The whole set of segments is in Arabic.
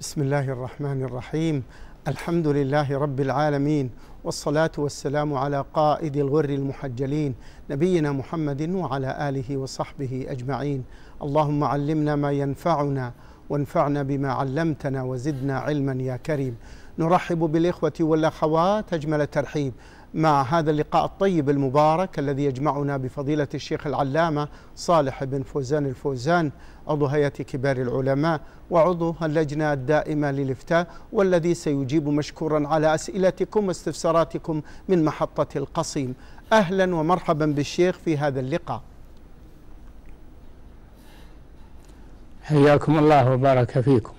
بسم الله الرحمن الرحيم الحمد لله رب العالمين والصلاة والسلام على قائد الغر المحجلين نبينا محمد وعلى آله وصحبه أجمعين اللهم علمنا ما ينفعنا وانفعنا بما علمتنا وزدنا علما يا كريم نرحب بالإخوة والأخوات أجمل ترحيب مع هذا اللقاء الطيب المبارك الذي يجمعنا بفضيلة الشيخ العلامة صالح بن فوزان الفوزان عضو هيئة كبار العلماء وعضو اللجنة الدائمة للإفتاء والذي سيجيب مشكورا على أسئلتكم واستفساراتكم من محطة القصيم. أهلا ومرحبا بالشيخ في هذا اللقاء. حياكم الله وبارك فيكم.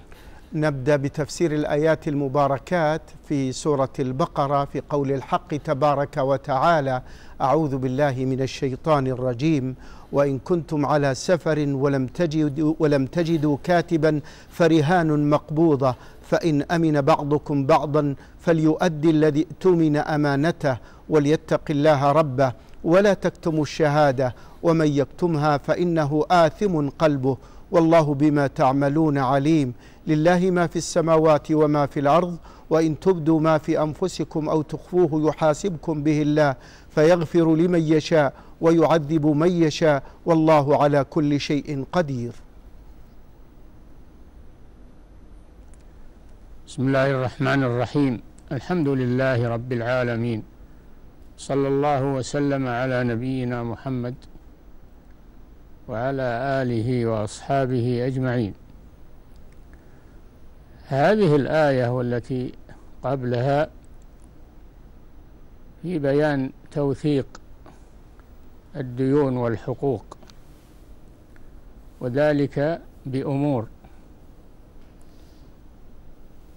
نبدأ بتفسير الآيات المباركات في سورة البقرة في قول الحق تبارك وتعالى أعوذ بالله من الشيطان الرجيم. وإن كنتم على سفر ولم تجدوا ولم تجدوا كاتبا فرهان مقبوضة فإن أمن بعضكم بعضا فليؤدي الذي اؤتمن أمانته وليتق الله ربه ولا تكتموا الشهادة ومن يكتمها فإنه آثم قلبه والله بما تعملون عليم. لله ما في السماوات وما في الأرض وإن تبدوا ما في أنفسكم أو تخفوه يحاسبكم به الله فيغفر لمن يشاء ويعذب من يشاء والله على كل شيء قدير. بسم الله الرحمن الرحيم. الحمد لله رب العالمين. صلى الله وسلم على نبينا محمد وعلى آله وأصحابه أجمعين. هذه الآية والتي قبلها في بيان توثيق الديون والحقوق وذلك بأمور.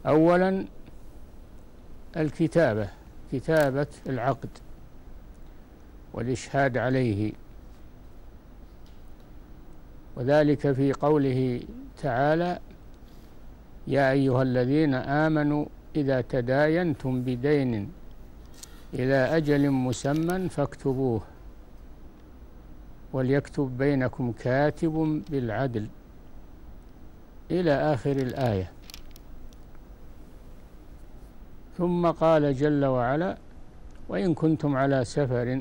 أولا الكتابة كتابة العقد والإشهاد عليه. وذلك في قوله تعالى يا أيها الذين آمنوا إذا تداينتم بدين إلى أجل مسمى فاكتبوه وليكتب بينكم كاتب بالعدل إلى آخر الآية. ثم قال جل وعلا وإن كنتم على سفر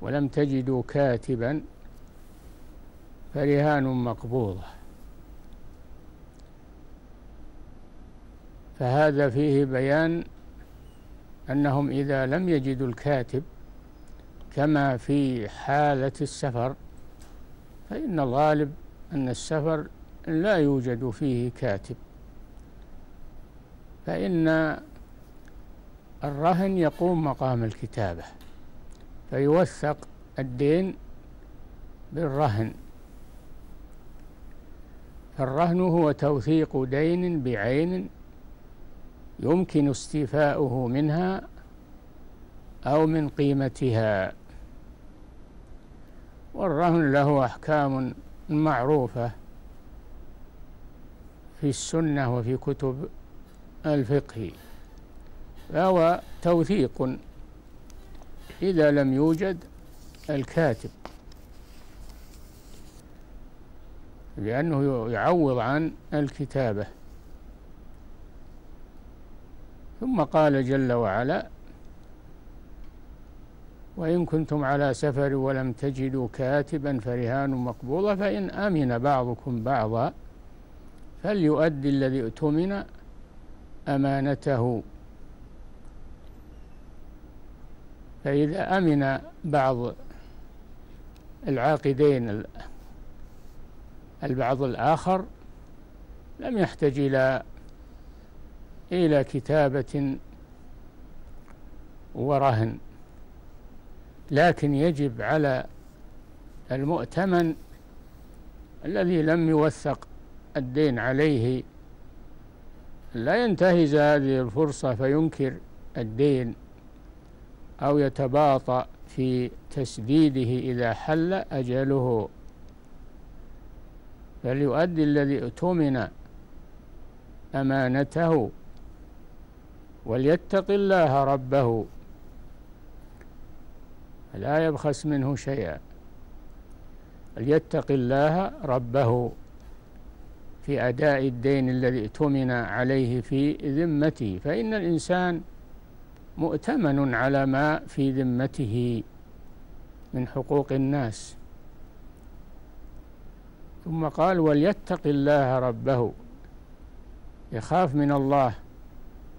ولم تجدوا كاتبا فرهان مقبوضة. فهذا فيه بيان أنهم إذا لم يجدوا الكاتب كما في حالة السفر فإن الغالب أن السفر لا يوجد فيه كاتب. فإن الرهن يقوم مقام الكتابة فيوثق الدين بالرهن. فالرهن هو توثيق دين بعين يمكن استيفاؤه منها أو من قيمتها. والرهن له أحكام معروفة في السنة وفي كتب الفقه فهو توثيق إذا لم يوجد الكاتب لأنه يعوض عن الكتابة. ثم قال جل وعلا وإن كنتم على سفر ولم تجدوا كاتبا فرهان مقبوضة فإن أمن بعضكم بعضا فليؤدي الذي اؤتمن أمانته. فإذا أمن بعض العاقدين البعض الآخر لم يحتج إلى إلى كتابة ورهن لكن يجب على المؤتمن الذي لم يوثق الدين عليه لا ينتهز هذه الفرصة فينكر الدين أو يتباطأ في تسديده إذا حل أجله. فليؤدي الذي اؤتمن أمانته وليتق الله ربه. لا يبخس منه شيئا. ليتق الله ربه. في أداء الدين الذي اؤتمن عليه في ذمته. فإن الإنسان مؤتمن على ما في ذمته من حقوق الناس. ثم قال وليتق الله ربه. يخاف من الله.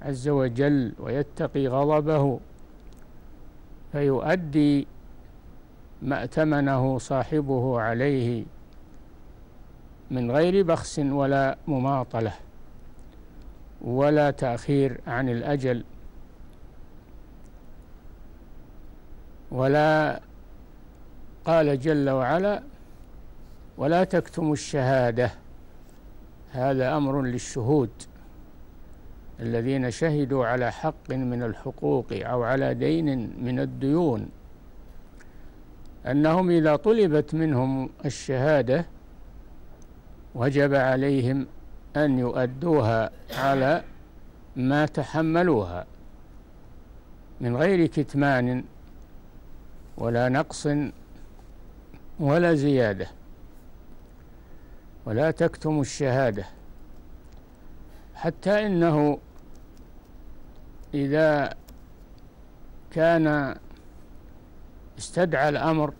عز وجل ويتقي غضبه فيؤدي ما ائتمنه صاحبه عليه من غير بخس ولا مماطلة ولا تأخير عن الأجل ولا قال جل وعلا ولا تكتموا الشهادة هذا أمر للشهود. الذين شهدوا على حق من الحقوق أو على دين من الديون أنهم إذا طلبت منهم الشهادة وجب عليهم أن يؤدوها على ما تحملوها من غير كتمان ولا نقص ولا زيادة. ولا تكتموا الشهادة حتى إنه إذا كان استدعى الأمر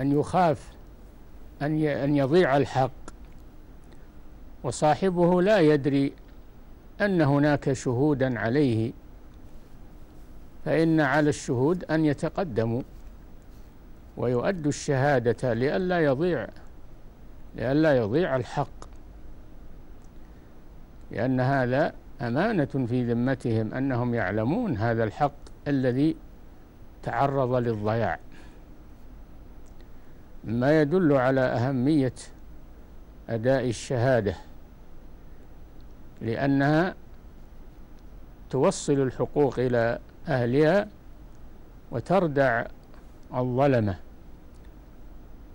أن يخاف أن أن يضيع الحق وصاحبه لا يدري أن هناك شهودا عليه فإن على الشهود أن يتقدموا ويؤدوا الشهادة لئلا يضيع لئلا يضيع الحق لأن هذا أمانة في ذمتهم أنهم يعلمون هذا الحق الذي تعرض للضياع. ما يدل على أهمية أداء الشهادة لأنها توصل الحقوق إلى أهلها وتردع الظلمة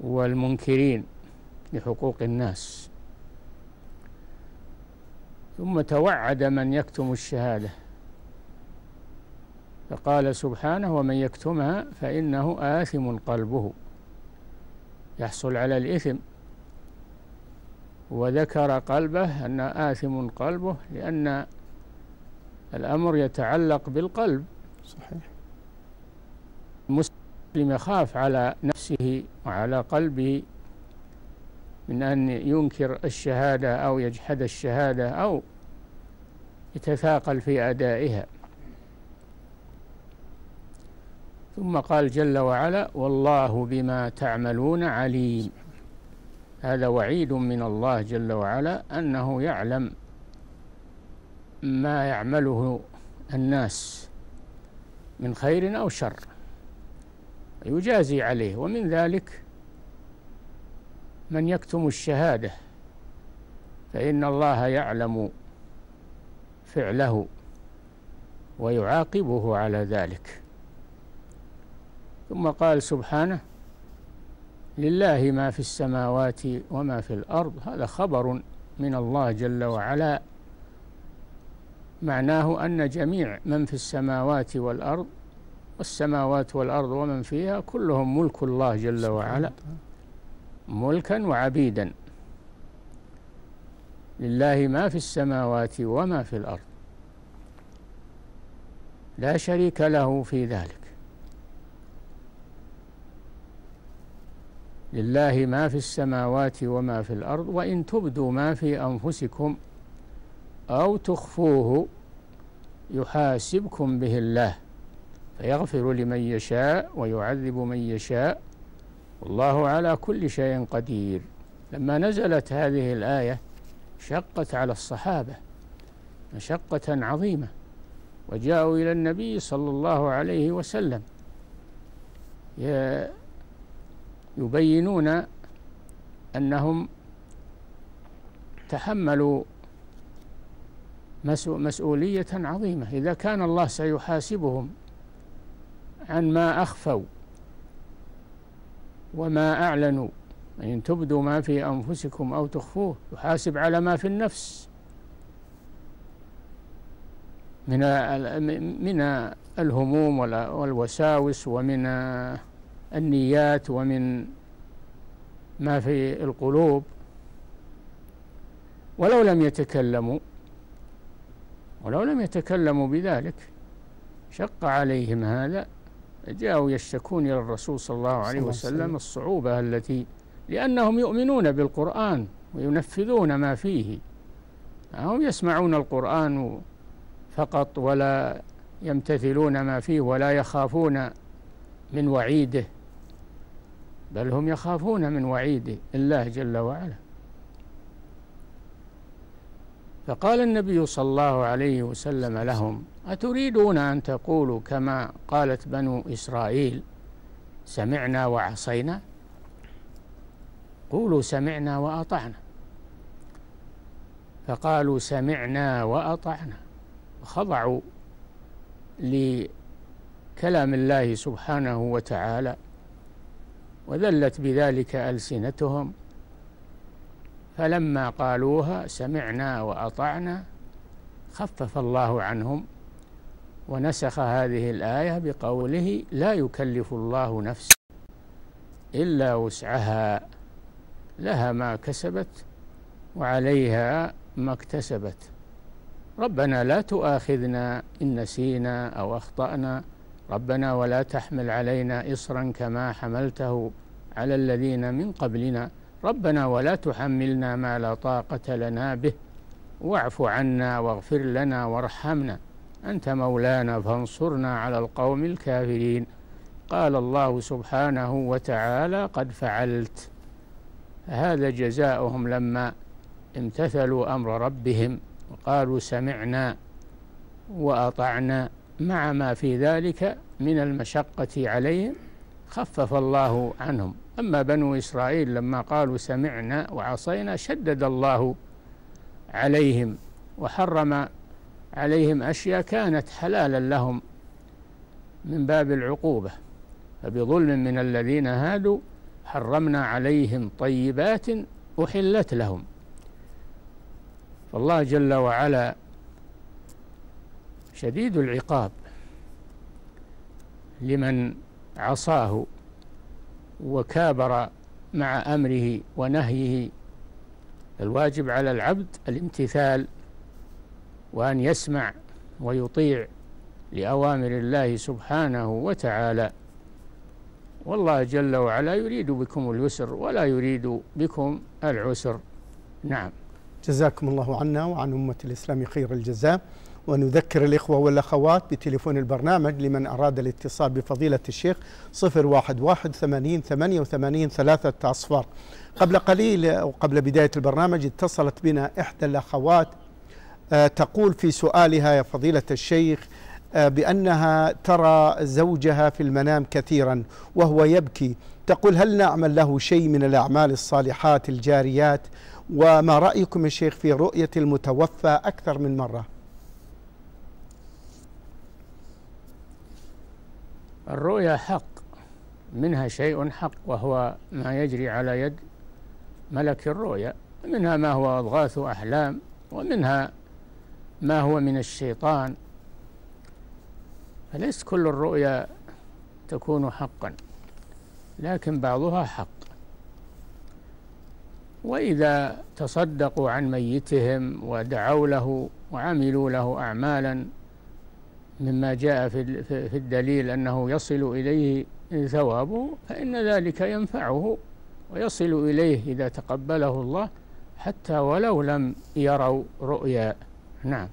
والمنكرين لحقوق الناس. ثم توعد من يكتم الشهادة. فقال سبحانه ومن يكتمها فإنه آثم قلبه. يحصل على الإثم. وذكر قلبه أن آثم قلبه لأن الأمر يتعلق بالقلب. صحيح. المسلم يخاف على نفسه وعلى قلبه. من أن ينكر الشهادة أو يجحد الشهادة أو يتثاقل في أدائها. ثم قال جل وعلا والله بما تعملون عليم. هذا وعيد من الله جل وعلا أنه يعلم ما يعمله الناس من خير أو شر يجازي عليه. ومن ذلك من يكتم الشهادة فإن الله يعلم فعله ويعاقبه على ذلك. ثم قال سبحانه لله ما في السماوات وما في الأرض. هذا خبر من الله جل وعلا. معناه أن جميع من في السماوات والأرض والسماوات والأرض ومن فيها كلهم ملك الله جل وعلا. ملكا وعبيدا. لله ما في السماوات وما في الأرض. لا شريك له في ذلك. لله ما في السماوات وما في الأرض وإن تبدوا ما في أنفسكم أو تخفوه يحاسبكم به الله فيغفر لمن يشاء ويعذب من يشاء والله على كل شيء قدير. لما نزلت هذه الآية شقت على الصحابة مشقة عظيمة وجاءوا إلى النبي صلى الله عليه وسلم. يبينون أنهم تحملوا مسؤولية عظيمة. إذا كان الله سيحاسبهم عن ما أخفوا وما أعلنوا. إن تبدوا ما في أنفسكم أو تخفوه يحاسب على ما في النفس. من من الهموم والوساوس ومن النيات ومن ما في القلوب. ولو لم يتكلموا ولو لم يتكلموا بذلك شق عليهم هذا جاءوا يشتكون إلى الرسول صلى الله عليه وسلم. الصعوبة التي لأنهم يؤمنون بالقرآن وينفذون ما فيه. هم يسمعون القرآن فقط ولا يمتثلون ما فيه ولا يخافون من وعيده بل هم يخافون من وعيد الله جل وعلا. فقال النبي صلى الله عليه وسلم لهم أتريدون أن تقولوا كما قالت بنو إسرائيل سمعنا وعصينا؟ قولوا سمعنا وأطعنا. فقالوا سمعنا وأطعنا. وخضعوا لكلام الله سبحانه وتعالى وذلت بذلك ألسنتهم. فلما قالوها سمعنا وأطعنا خفف الله عنهم ونسخ هذه الآية بقوله لا يكلف الله نفسا إلا وسعها لها ما كسبت وعليها ما اكتسبت. ربنا لا تؤاخذنا إن نسينا أو أخطأنا ربنا ولا تحمل علينا إصرا كما حملته على الذين من قبلنا ربنا ولا تحملنا ما لا طاقة لنا به. واعف عنا واغفر لنا وارحمنا. أنت مولانا فانصرنا على القوم الكافرين. قال الله سبحانه وتعالى قد فعلت. هذا جزاؤهم لما امتثلوا أمر ربهم وقالوا سمعنا وأطعنا. مع ما في ذلك من المشقة عليهم خفف الله عنهم. أما بنو إسرائيل لما قالوا سمعنا وعصينا شدد الله عليهم وحرم عليهم أشياء كانت حلالا لهم من باب العقوبة. فبظلم من الذين هادوا حرمنا عليهم طيبات أحلت لهم. فالله جل وعلا شديد العقاب لمن عصاه وكابر مع أمره ونهيه. الواجب على العبد الامتثال وأن يسمع ويطيع لأوامر الله سبحانه وتعالى. والله جل وعلا يريد بكم اليسر ولا يريد بكم العسر. نعم. جزاكم الله عنا وعن أمة الإسلام خير الجزاء. ونذكر الإخوة والأخوات بتليفون البرنامج لمن أراد الاتصال بفضيلة الشيخ صفر واحد واحد ثمانين ثمانية وثمانين ثلاثة أصفار. قبل قليل أو قبل بداية البرنامج اتصلت بنا إحدى الأخوات آه، تقول في سؤالها يا فضيلة الشيخ آه، بأنها ترى زوجها في المنام كثيرا وهو يبكي. تقول هل نعمل له شيء من الأعمال الصالحات الجاريات؟ وما رأيكم يا شيخ في رؤية المتوفى أكثر من مرة؟ الرؤيا حق منها شيء حق وهو ما يجري على يد ملك الرؤيا منها ما هو أضغاث أحلام ومنها ما هو من الشيطان. فليس كل الرؤيا تكون حقا لكن بعضها حق. وإذا تصدقوا عن ميتهم ودعوا له وعملوا له أعمالا مما جاء في في الدليل أنه يصل إليه ثوابه فإن ذلك ينفعه ويصل إليه إذا تقبله الله حتى ولو لم يروا رؤيا. نعم.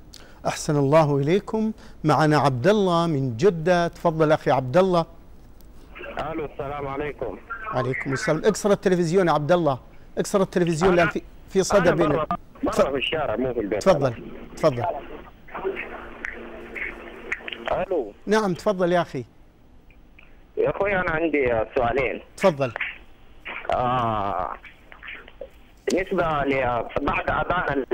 أحسن الله إليكم. معنا عبد الله من جدة. تفضل أخي عبد الله ألو السلام عليكم. عليكم السلام. اكسر التلفزيون يا عبد الله اكسر التلفزيون لأن في في صدى بين مرة, مرة في الشارع مو في البيت. تفضل. تفضل. ألو. نعم تفضل يا أخي. يا أخوي أنا عندي سؤالين. تفضل. آه. بالنسبة بعد أذان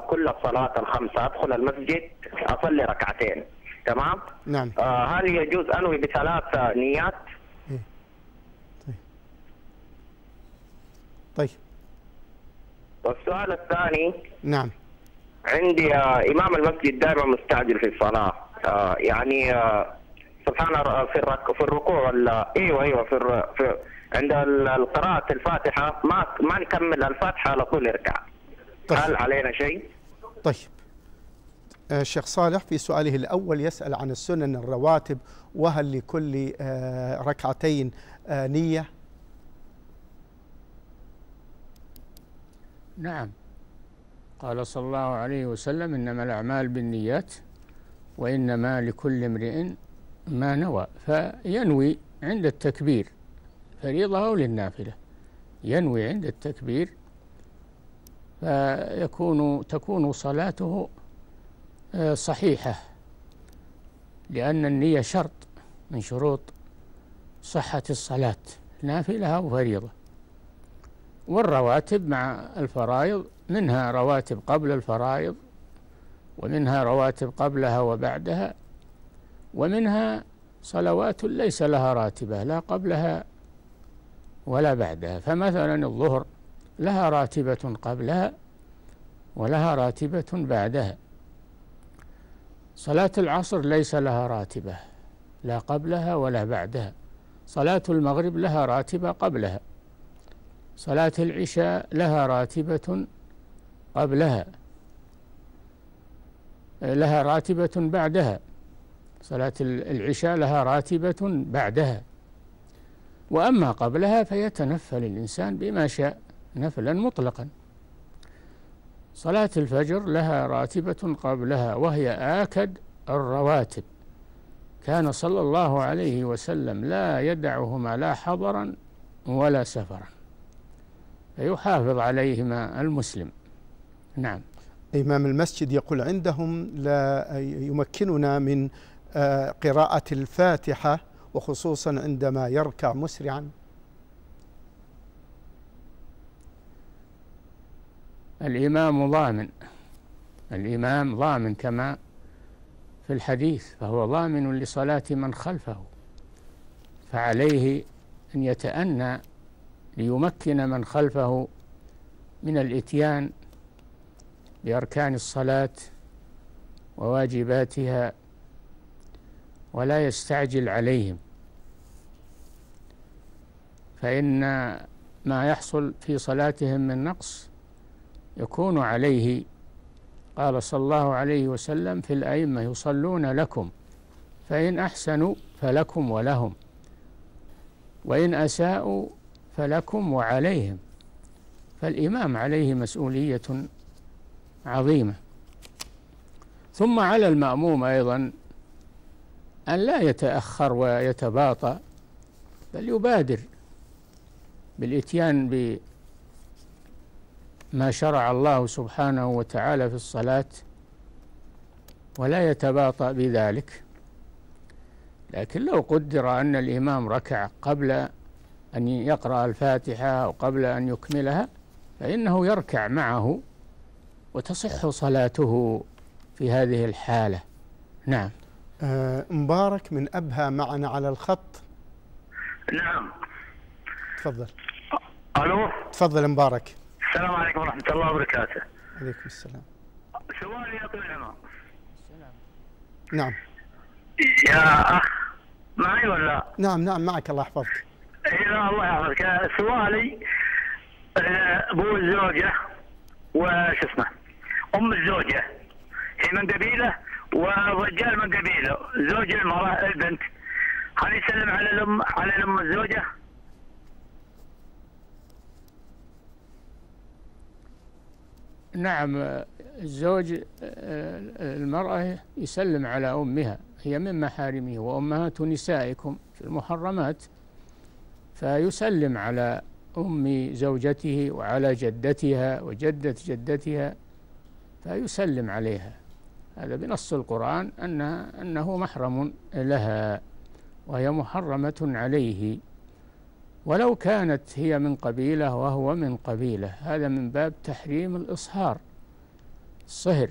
كل الصلاة الخمسة أدخل المسجد أصلي ركعتين. تمام؟ نعم. آه هل يجوز أنوي بثلاث نيات؟ إيه؟ طيب. طيب. والسؤال الثاني. نعم. عندي آه إمام المسجد دائما مستعجل في الصلاة. آه يعني آه سبحان في الرك في الركوع ولا؟ إيوه إيوه في, في عند القراءة الفاتحة ما ما نكمل الفاتحة على طول يركع. طيب. هل علينا شيء؟ طيب. آه، الشيخ صالح في سؤاله الأول يسأل عن السنن الرواتب وهل لكل آه، ركعتين آه، نية؟ نعم. قال صلى الله عليه وسلم إنما الأعمال بالنيات. وإنما لكل امرئ ما نوى فينوي عند التكبير فريضة أو للنافلة ينوي عند التكبير فيكون تكون صلاته آه، صحيحة لأن النية شرط من شروط صحة الصلاة نافلة أو فريضة. والرواتب مع الفرائض منها رواتب قبل الفرائض ومنها رواتب قبلها وبعدها ومنها صلوات ليس لها راتبة لا قبلها ولا بعدها. فمثلا الظهر لها راتبة قبلها ولها راتبة بعدها. صلاة العصر ليس لها راتبة لا قبلها ولا بعدها. صلاة المغرب لها راتبة قبلها. صلاة العشاء لها راتبة قبلها. لها راتبة بعدها. صلاة العشاء لها راتبة بعدها. وأما قبلها فيتنفل الإنسان بما شاء نفلا مطلقا. صلاة الفجر لها راتبة قبلها وهي آكد الرواتب. كان صلى الله عليه وسلم لا يدعهما لا حضرا ولا سفرا. فيحافظ عليهما المسلم. نعم. إمام المسجد يقول عندهم لا يمكننا من آه، قراءة الفاتحة وخصوصا عندما يركع مسرعا. الإمام ضامن الإمام ضامن كما في الحديث فهو ضامن لصلاة من خلفه فعليه أن يتأنى ليمكن من خلفه من الإتيان بأركان الصلاة وواجباتها ولا يستعجل عليهم. فإن ما يحصل في صلاتهم من نقص يكون عليه قال صلى الله عليه وسلم في الأئمة يصلون لكم فإن أحسنوا فلكم ولهم وإن أساءوا فلكم وعليهم. فالإمام عليه مسؤولية عظيمة. ثم على المأموم أيضا أن لا يتأخر ويتباطأ بل يبادر بالإتيان بما شرع الله سبحانه وتعالى في الصلاة ولا يتباطأ بذلك. لكن لو قدر أن الإمام ركع قبل أن يقرأ الفاتحة أو قبل أن يكملها فإنه يركع معه وتصح صلاته في هذه الحالة. نعم. آه مبارك من أبها معنا على الخط. نعم. تفضل. ألو؟ تفضل مبارك. السلام عليكم ورحمة الله وبركاته. عليكم السلام. سؤالي يا طويل العمر. نعم. يا أخ معي ولا؟ نعم نعم معك الله يحفظك. إيه، لا الله يحفظك. سؤالي آه، أبو الزوجه وش اسمه؟ أم الزوجة. هي من قبيلة والرجال من قبيلة. زوج المرأة البنت. هل يسلم على الام على الأم الزوجة؟ نعم الزوج المرأة يسلم على أمها. هي من محارمه وأمهات نسائكم في المحرمات. فيسلم على أم زوجته وعلى جدتها وجدة جدتها. فيسلم عليها. هذا بنص القرآن أنها أنه محرم لها وهي محرمة عليه. ولو كانت هي من قبيلة وهو من قبيلة هذا من باب تحريم الإصهار. الصهر.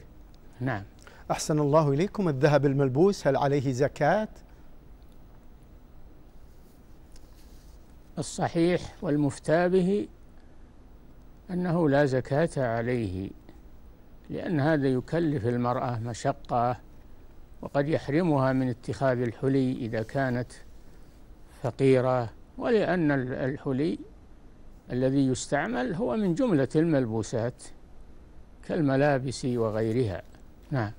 نعم. أحسن الله إليكم. الذهب الملبوس هل عليه زكاة؟ الصحيح والمفتى به أنه لا زكاة عليه. لأن هذا يكلف المرأة مشقة وقد يحرمها من اتخاذ الحلي إذا كانت فقيرة ولأن الحلي الذي يستعمل هو من جملة الملبوسات كالملابس وغيرها. نعم.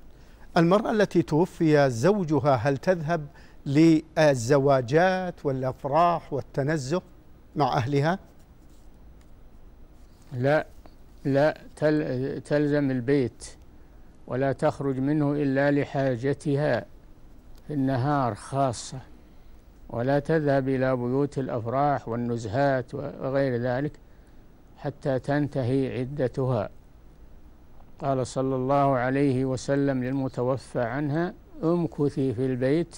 المرأة التي توفي زوجها هل تذهب للزواجات والأفراح والتنزه مع أهلها؟ لا. لا تل تلزم البيت ولا تخرج منه إلا لحاجتها في النهار خاصة ولا تذهب إلى بيوت الأفراح والنزهات وغير ذلك حتى تنتهي عدتها. قال صلى الله عليه وسلم للمتوفى عنها امكثي في البيت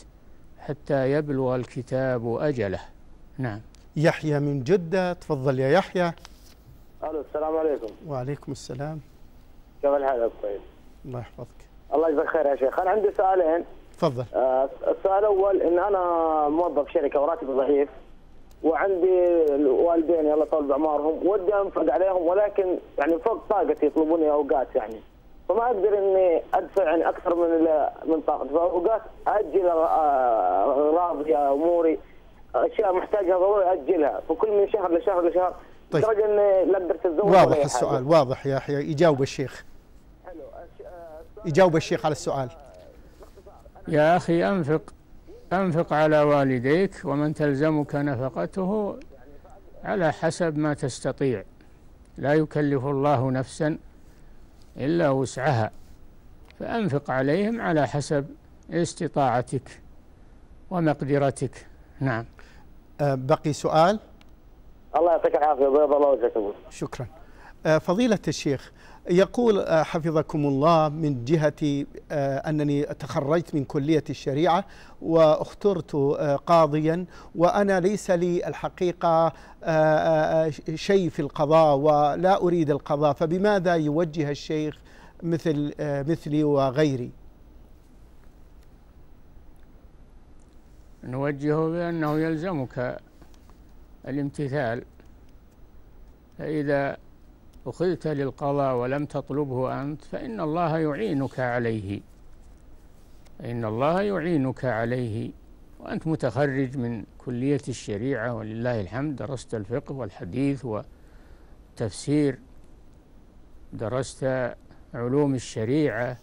حتى يبلغ الكتاب أجله. نعم. يحيى من جدة. تفضل يا يحيى. ألو السلام عليكم. وعليكم السلام. كيف الحال يا طيب الله يحفظك. الله يجزاك خير يا شيخ. أنا عندي سؤالين. تفضل. آه، السؤال الأول إن أنا موظف شركة وراتبي ضعيف وعندي والدين الله يطول بعمرهم ودي انفق عليهم ولكن يعني فوق طاقتي يطلبوني أوقات يعني. فما أقدر إني أدفع يعني أكثر من من طاقتي. فأوقات أجل آه، اغراضي أموري أشياء محتاجها ضروري أجلها. فكل من شهر لشهر لشهر طيب. لدرجة اني لا اتزوج ولا واضح. السؤال واضح يا يحيى يجاوب الشيخ. حلو آه، يجاوب الشيخ على السؤال. يا أخي أنفق أنفق على والديك ومن تلزمك نفقته على حسب ما تستطيع. لا يكلف الله نفسا إلا وسعها. فأنفق عليهم على حسب استطاعتك ومقدرتك. نعم. آه، بقي سؤال. الله يعطيك العافية بيض الله وجهك شكرا. آه، فضيلة الشيخ يقول آه، حفظكم الله من جهة آه، أنني تخرجت من كلية الشريعة واخترت قاضيا وأنا ليس لي الحقيقة شيء في القضاء ولا أريد القضاء فبماذا يوجه الشيخ مثل مثلي وغيري؟ نوجهه بأنه يلزمك الامتثال فإذا أخذت للقضاء ولم تطلبه أنت فإن الله يعينك عليه. فإن الله يعينك عليه وأنت متخرج من كلية الشريعة ولله الحمد درست الفقه والحديث والتفسير درست علوم الشريعة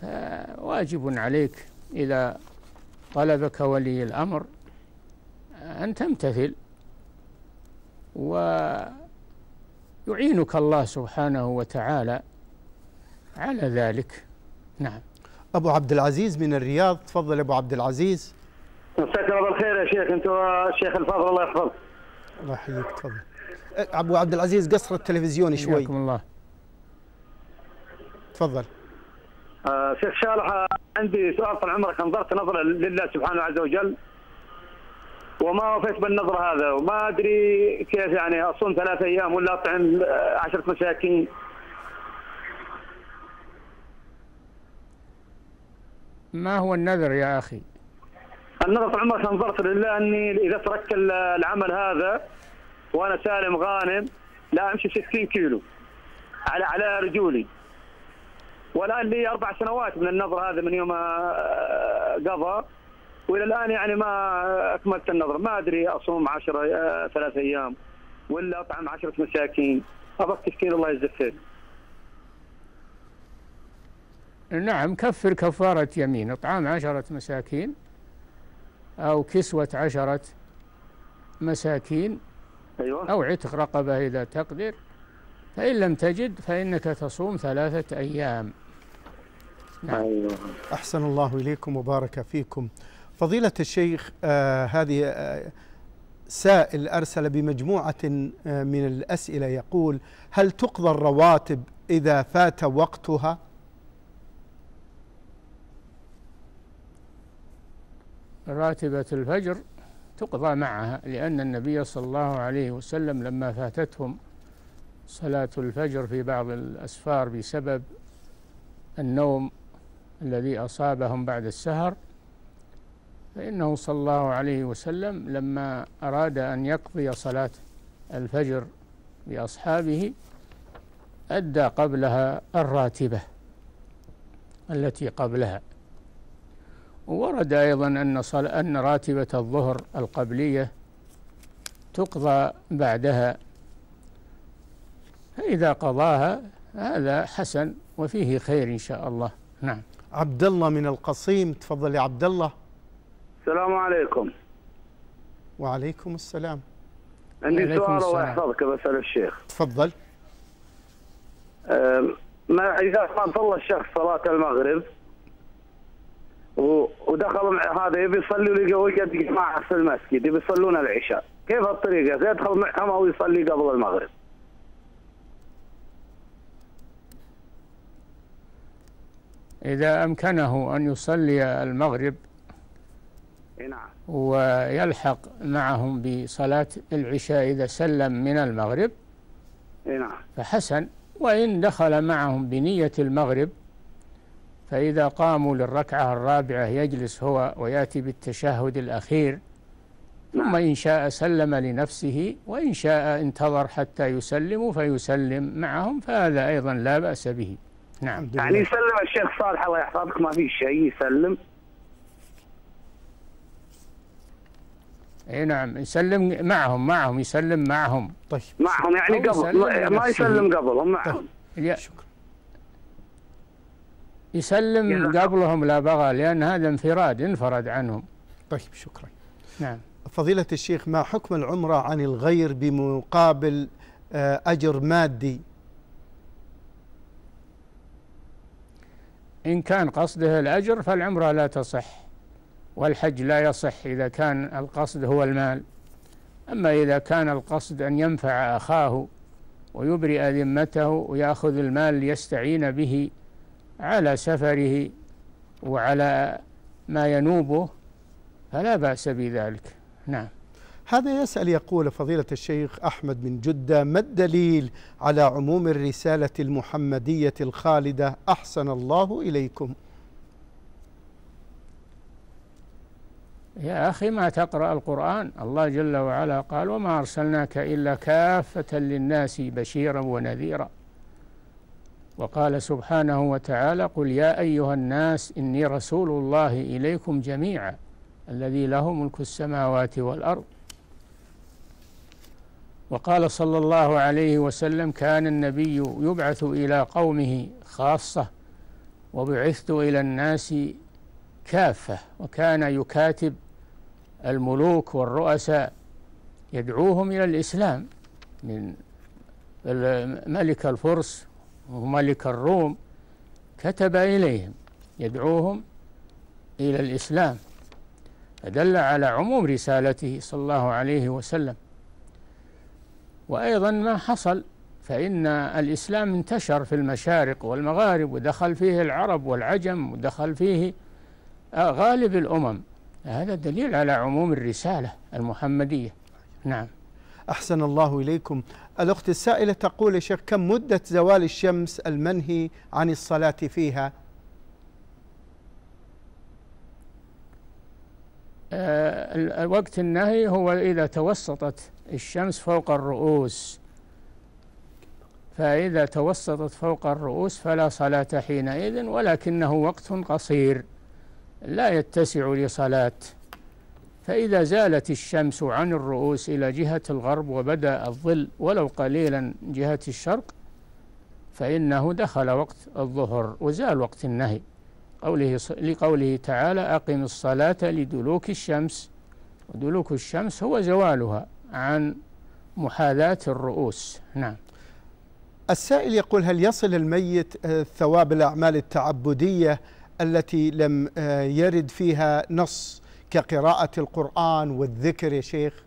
فواجب عليك إذا طلبك ولي الأمر أن تمتثل. ويعينك الله سبحانه وتعالى على ذلك. نعم. أبو عبد العزيز من الرياض. تفضل أبو عبد العزيز. مساك الله بالخير يا شيخ. أنت والشيخ الفاضل الله يحفظك. الله يحييك. تفضل. أبو عبد العزيز قصر التلفزيون شوي. حياكم الله. تفضل. آه شيخ شالح آه، عندي سؤال طال عمرك. نظرت نظرة لله سبحانه عز وجل. وما وفيت بالنظر هذا. وما أدري كيف يعني أصوم ثلاث أيام ولا أطعم آه، عشرة مساكين. ما هو النذر يا أخي؟ النظر طال عمرك نظرت لله أني إذا تركت ال- العمل هذا وأنا سالم غانم لا أمشي 60 كيلو على على رجولي. والآن لي أربع سنوات من النظر هذا من يوم آه، قضى. وإلى الآن يعني ما أكملت النظر. ما أدري أصوم 10 ثلاث أيام ولا أطعم 10 مساكين. أبغى تفكير الله يجزيك خير. نعم كفر كفارة يمين. إطعام عشرة مساكين أو كسوة عشرة مساكين أيوه. أو عتق رقبة إذا تقدر. فإن لم تجد فإنك تصوم ثلاثة أيام. نعم. أيوه. أحسن الله إليكم وبارك فيكم. فضيلة الشيخ آه هذه آه سائل أرسل بمجموعة آه من الأسئلة يقول هل تقضى الرواتب إذا فات وقتها؟ راتبة الفجر تقضى معها لأن النبي صلى الله عليه وسلم لما فاتتهم صلاة الفجر في بعض الأسفار بسبب النوم الذي أصابهم بعد السهر فإنه صلى الله عليه وسلم لما أراد أن يقضي صلاة الفجر بأصحابه أدى قبلها الراتبة التي قبلها. ورد أيضا أن. أن راتبة الظهر القبلية تقضى بعدها. فإذا قضاها هذا حسن وفيه خير إن شاء الله. نعم. عبد الله من القصيم. تفضل يا عبد الله. السلام عليكم. وعليكم السلام. عندي سؤال الله. يحفظك بسأل الشيخ. تفضل. ما إذا ما صلى الشخص صلاة المغرب ودخل مع هذا يبي يصلي ولقى وجد جماعة في المسجد يبي يصلون العشاء. كيف الطريقة؟ يدخل معهم أو يصلي قبل المغرب. إذا أمكنه أن يصلي المغرب نعم. ويلحق معهم بصلاة العشاء إذا سلم من المغرب. نعم. فحسن وإن دخل معهم بنية المغرب فإذا قاموا للركعة الرابعة يجلس هو ويأتي بالتشهد الأخير. ثم نعم. إن شاء سلم لنفسه وإن شاء انتظر حتى يسلموا فيسلم معهم فهذا أيضا لا بأس به. نعم. يعني يسلم الشيخ صالح الله يحفظك ما في شيء يسلم. أي نعم يسلم معهم معهم يسلم معهم. طيب معهم يعني قبل يسلم ما-. يسلم قبلهم معهم. ي- شكرا. يسلم قبلهم لا بغى لأن هذا انفراد انفرد عنهم. طيب شكرا. نعم. فضيلة الشيخ ما حكم العمرة عن الغير بمقابل آه، أجر مادي؟ إن كان قصده الأجر فالعمرة لا تصح. والحج لا يصح إذا كان القصد هو المال. أما إذا كان القصد أن ينفع أخاه ويبرئ ذمته ويأخذ المال ليستعين به على سفره وعلى ما ينوبه فلا بأس بذلك. نعم. هذا يسأل يقول فضيلة الشيخ أحمد من جدة ما الدليل على عموم الرسالة المحمدية الخالدة؟ أحسن الله إليكم. يا أخي ما تقرأ القرآن؟ الله جل وعلا قال وما أرسلناك إلا كافة للناس بشيرا ونذيرا. وقال سبحانه وتعالى قل يا أيها الناس إني رسول الله إليكم جميعا الذي له ملك السماوات والأرض. وقال صلى الله عليه وسلم كان النبي يبعث إلى قومه خاصة وبعثت إلى الناس كافة وكان يكاتب الملوك والرؤساء يدعوهم إلى الإسلام من ملك الفرس وملك الروم كتب إليهم يدعوهم إلى الإسلام. فدل على عموم رسالته صلى الله عليه وسلم. وأيضا ما حصل فإن الإسلام انتشر في المشارق والمغارب ودخل فيه العرب والعجم ودخل فيه غالب الأمم. هذا دليل على عموم الرسالة المحمدية. نعم. أحسن الله إليكم. الأخت السائلة تقول يا شيخ كم مدة زوال الشمس المنهي عن الصلاة فيها؟ آه، ال- الوقت النهي هو إذا توسطت الشمس فوق الرؤوس. فإذا توسطت فوق الرؤوس فلا صلاة حينئذ ولكنه وقت قصير. لا يتسع لصلاة. فإذا زالت الشمس عن الرؤوس إلى جهة الغرب وبدأ الظل ولو قليلا جهة الشرق فإنه دخل وقت الظهر وزال وقت النهي. قوله لقوله تعالى أقم الصلاة لدلوك الشمس. ودلوك الشمس هو زوالها عن محاذاة الرؤوس. نعم. السائل يقول هل يصل الميت آه، ثواب الأعمال التعبدية التي لم آه، يرد فيها نص كقراءة القرآن والذكر يا شيخ؟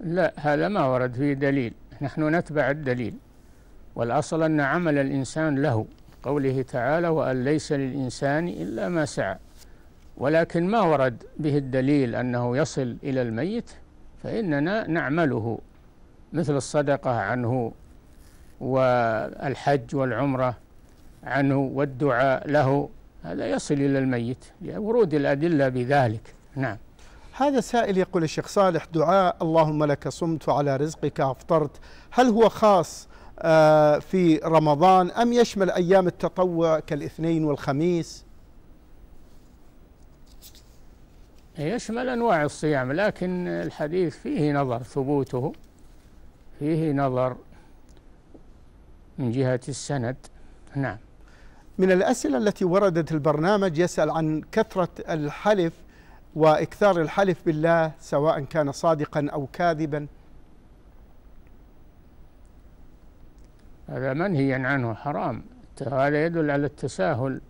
لا هذا ما ورد فيه دليل. نحن نتبع الدليل. والأصل أن عمل الإنسان له قوله تعالى وأن ليس للإنسان إلا ما سعى ولكن ما ورد به الدليل أنه يصل إلى الميت؟ فإننا نعمله مثل الصدقة عنه والحج والعمرة. عنه والدعاء له هذا يصل إلى الميت لورود الأدلة بذلك. نعم. هذا سائل يقول الشيخ صالح دعاء اللهم لك صمت وعلى رزقك أفطرت هل هو خاص آه، في رمضان أم يشمل أيام التطوع كالاثنين والخميس؟ يشمل أنواع الصيام لكن الحديث فيه نظر ثبوته فيه نظر من جهة السند. نعم. من الأسئلة التي وردت البرنامج يسأل عن كثرة الحلف وإكثار الحلف بالله سواء كان صادقا أو كاذبا. هذا منهي عنه حرام. هذا يدل على التساهل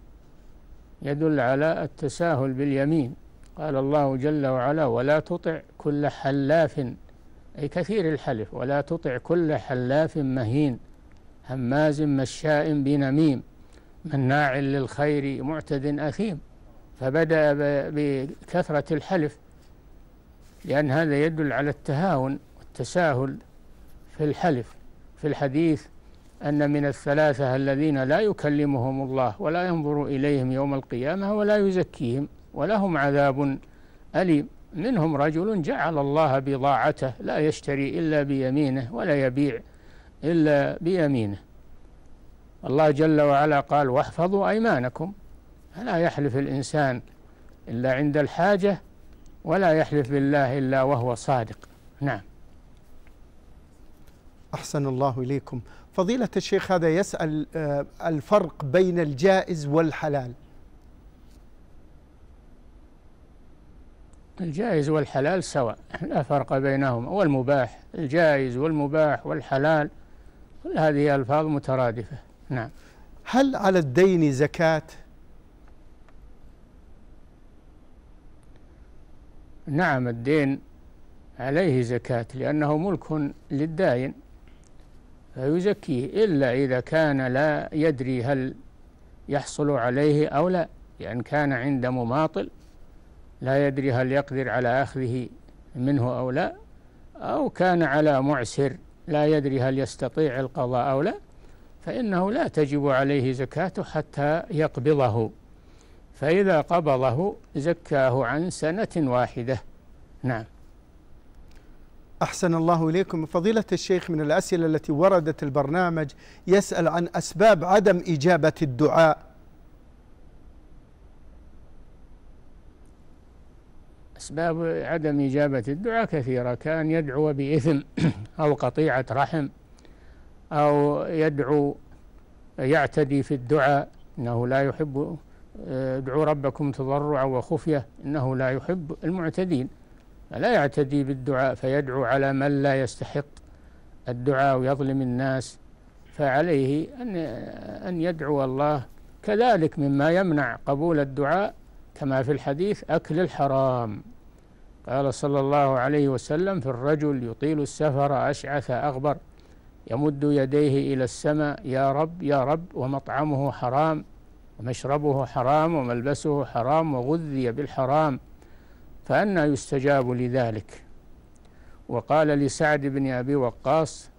يدل على التساهل باليمين. قال الله جل وعلا ولا تطع كل حلاف أي كثير الحلف. ولا تطع كل حلاف مهين هماز مشاء بنميم مناع للخير معتد أثيم فبدأ بكثرة الحلف لأن هذا يدل على التهاون والتساهل في الحلف. في الحديث أن من الثلاثة الذين لا يكلمهم الله ولا ينظر إليهم يوم القيامة ولا يزكيهم ولهم عذاب أليم منهم رجل جعل الله بضاعته لا يشتري إلا بيمينه ولا يبيع إلا بيمينه. الله جل وعلا قال واحفظوا أيمانكم. فلا يحلف الإنسان إلا عند الحاجة ولا يحلف بالله إلا وهو صادق. نعم. أحسن الله إليكم. فضيلة الشيخ هذا يسأل آه، الفرق بين الجائز والحلال. الجائز والحلال سواء لا فرق بينهما. والمباح الجائز والمباح والحلال كل هذه ألفاظ مترادفة. نعم. هل على الدين زكاة؟ نعم الدين عليه زكاة لأنه ملك للداين فيزكيه إلا إذا كان لا يدري هل يحصل عليه أو لا. لأن كان عند مماطل لا يدري هل يقدر على أخذه منه أو لا أو كان على معسر لا يدري هل يستطيع القضاء أو لا. فإنه لا تجب عليه زكاة حتى يقبضه. فإذا قبضه زكاه عن سنة واحدة. نعم. أحسن الله إليكم. فضيلة الشيخ من الأسئلة التي وردت البرنامج يسأل عن أسباب عدم إجابة الدعاء. أسباب عدم إجابة الدعاء كثيرة. كان يدعو بإثم أو قطيعة رحم. أو يدعو يعتدي في الدعاء إنه لا يحب ادعوا ربكم تضرعا وخفية إنه لا يحب المعتدين. لا يعتدي بالدعاء فيدعو على من لا يستحق الدعاء ويظلم الناس. فعليه أن أن يدعو الله كذلك مما يمنع قبول الدعاء كما في الحديث أكل الحرام. قال صلى الله عليه وسلم في الرجل يطيل السفر أشعث أغبر. يمد يديه إلى السماء يا رب يا رب ومطعمه حرام ومشربه حرام وملبسه حرام وغذي بالحرام فأنى يستجاب لذلك. وقال لسعد بن أبي وقاص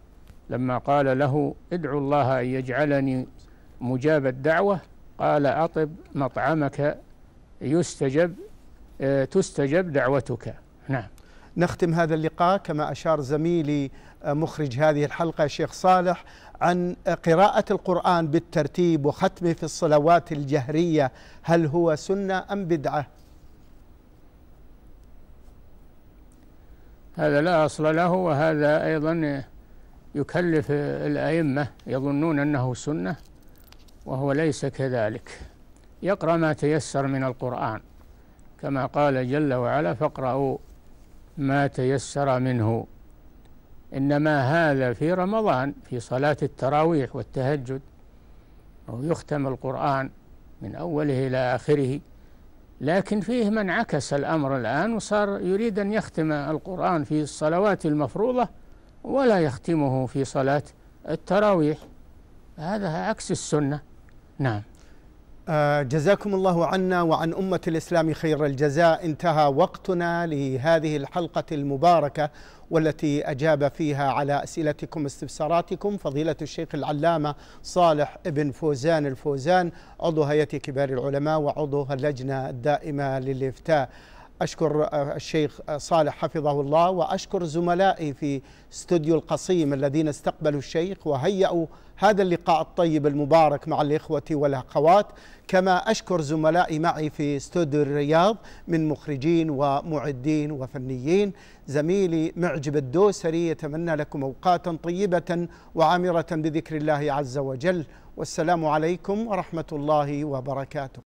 لما قال له ادعو الله أن يجعلني مجاب الدعوة. قال أطب مطعمك يستجب آه، تستجب دعوتك. نعم. نختم هذا اللقاء كما أشار زميلي آه، مخرج هذه الحلقة الشيخ صالح عن قراءة القرآن بالترتيب وختمه في الصلوات الجهرية هل هو سنة أم بدعة؟ هذا لا أصل له وهذا أيضا يكلف الأئمة يظنون أنه سنة وهو ليس كذلك يقرأ ما تيسر من القرآن كما قال جل وعلا فاقرأوا ما تيسر منه. إنما هذا في رمضان في صلاة التراويح والتهجد. ويختم القرآن من أوله إلى آخره. لكن فيه من عكس الأمر الآن وصار يريد أن يختم القرآن في الصلوات المفروضة ولا يختمه في صلاة التراويح. هذا عكس السنة. نعم. جزاكم الله عنا وعن أمة الإسلام خير الجزاء. انتهى وقتنا لهذه الحلقة المباركة والتي أجاب فيها على أسئلتكم استفساراتكم فضيلة الشيخ العلامة صالح ابن فوزان الفوزان عضو هيئة كبار العلماء وعضو اللجنة الدائمة للإفتاء. أشكر الشيخ صالح حفظه الله وأشكر زملائي في استوديو القصيم الذين استقبلوا الشيخ وهيئوا هذا اللقاء الطيب المبارك مع الإخوة والأخوات. كما أشكر زملائي معي في استوديو الرياض من مخرجين ومعدين وفنيين. زميلي معجب الدوسري يتمنى لكم أوقاتا طيبة وعامرة بذكر الله عز وجل. والسلام عليكم ورحمة الله وبركاته.